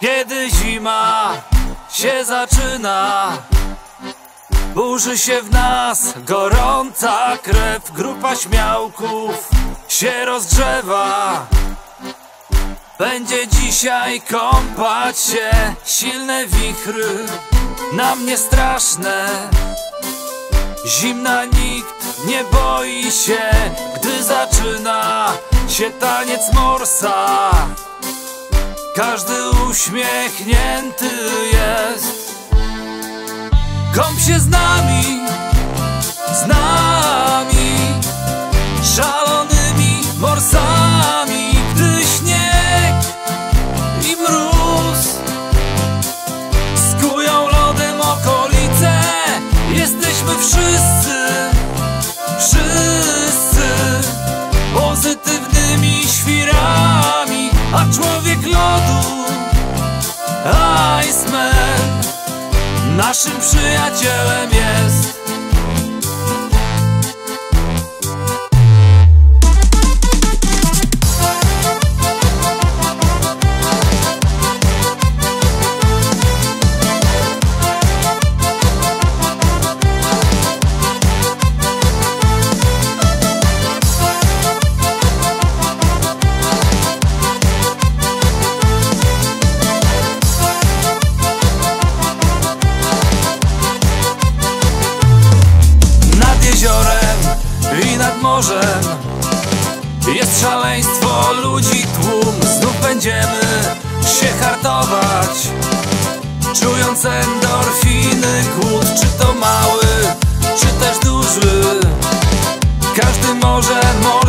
Kiedy zima się zaczyna Burzy się w nas gorąca krew. Grupa śmiałków się rozgrzewa. Będzie dzisiaj kąpać się. Silne wichry na mnie straszne. Zimna nikt nie boi się Gdy zaczyna się taniec morsa każdy uśmiechnięty jest. Kąp się z nami, Naszym przyjacielem jest morzem Jest szaleństwo ludzi tłum Znów będziemy się hartować. Czując endorfiny głód Czy to mały, czy też duży. Każdy może morsem